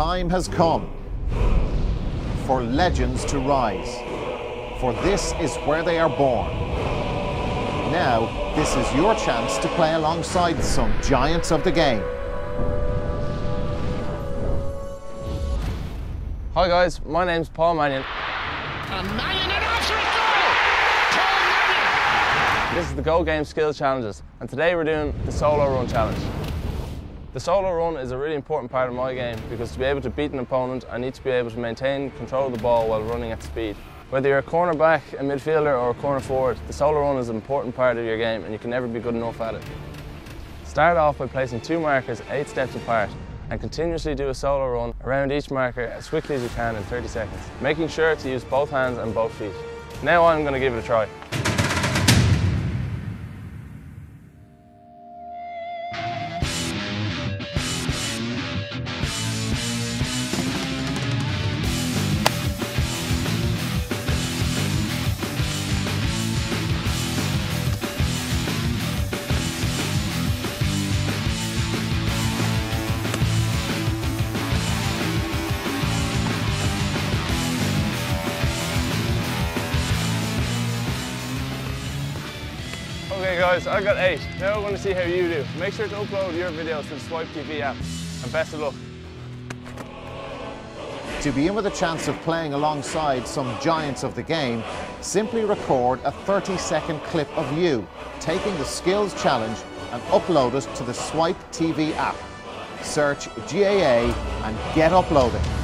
time has come for legends to rise. For this is where they are born. Now, this is your chance to play alongside some giants of the game. Hi guys, my name's Paul Mannion. And Mannion and after it goal! Paul Mannion! This is the Go Game Skills Challenges, and today we're doing the Solo Run Challenge. The solo run is a really important part of my game because to be able to beat an opponent, I need to be able to maintain control of the ball while running at speed. Whether you're a corner back, a midfielder or a corner forward, the solo run is an important part of your game and you can never be good enough at it. Start off by placing two markers eight steps apart and continuously do a solo run around each marker as quickly as you can in 30 seconds, making sure to use both hands and both feet. Now I'm going to give it a try. Okay guys, I got eight. Now we're going to see how you do. Make sure to upload your videos to the Swipe TV app. And best of luck. To be in with a chance of playing alongside some giants of the game, simply record a 30 second clip of you taking the skills challenge and upload it to the Swipe TV app. Search GAA and get uploading.